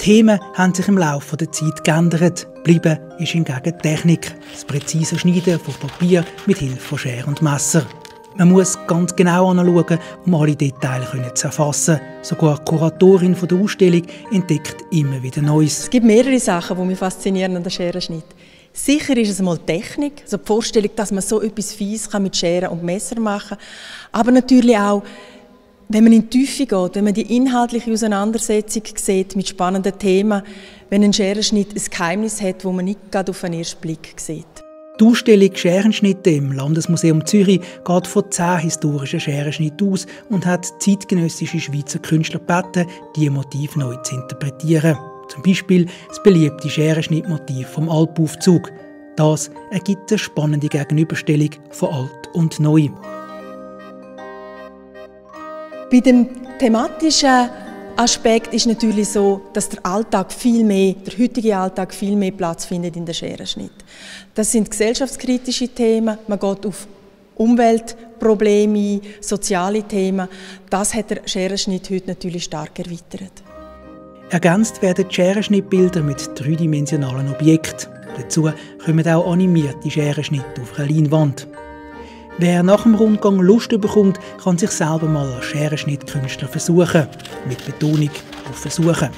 Themen haben sich im Laufe der Zeit geändert. Bleiben ist hingegen Technik, das präzise Schneiden von Papier mit Hilfe von Schere und Messer. Man muss ganz genau anschauen, um alle Details zu erfassen. Sogar die Kuratorin der Ausstellung entdeckt immer wieder Neues. Es gibt mehrere Sachen, die mich faszinieren an der Scherenschnitt. Sicher ist es mal Technik, also die Vorstellung, dass man so etwas Fies mit Schere und Messer machen kann. Aber natürlich auch, wenn man in die Tiefe geht, wenn man die inhaltliche Auseinandersetzung sieht mit spannenden Themen, wenn ein Scherenschnitt ein Geheimnis hat, das man nicht gerade auf den ersten Blick sieht. Die Ausstellung Scherenschnitte im Landesmuseum Zürich geht von zehn historischen Scherenschnitten aus und hat zeitgenössische Schweizer Künstler gebeten, diese Motive neu zu interpretieren. Zum Beispiel das beliebte Scherenschnittmotiv vom Alpaufzug. Das ergibt eine spannende Gegenüberstellung von alt und neu. Bei dem thematischen Aspekt ist natürlich so, dass der Alltag viel mehr, der heutige Alltag viel mehr Platz findet in der Scherenschnitt. Das sind gesellschaftskritische Themen. Man geht auf Umweltprobleme, soziale Themen. Das hat der Scherenschnitt heute natürlich stark erweitert. Ergänzt werden die Scherenschnittbilder mit dreidimensionalen Objekten. Dazu kommen auch animierte Scherenschnitte auf einer Leinwand. Wer nach dem Rundgang Lust bekommt, kann sich selber mal als Scherenschnittkünstler versuchen. Mit Betonung auf Versuchen.